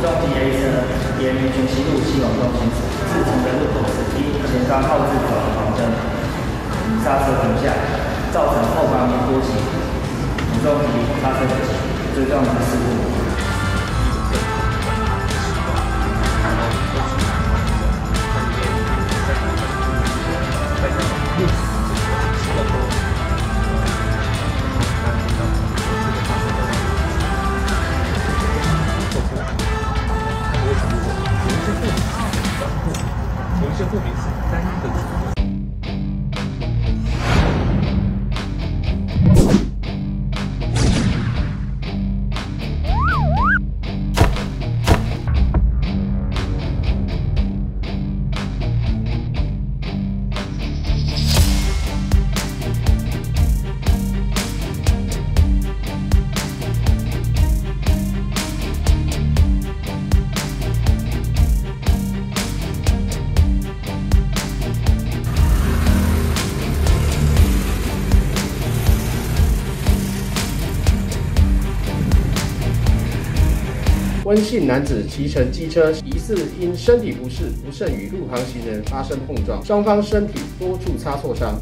中级 A 车，沿民权西路西往东行驶，自从的路口时，因前方后置转黄灯，刹车停下，造成后方面多起，中级刹车不及，最重的事故。温姓男子骑乘机车，疑似因身体不适，不慎与路旁行人发生碰撞，双方身体多处擦挫伤。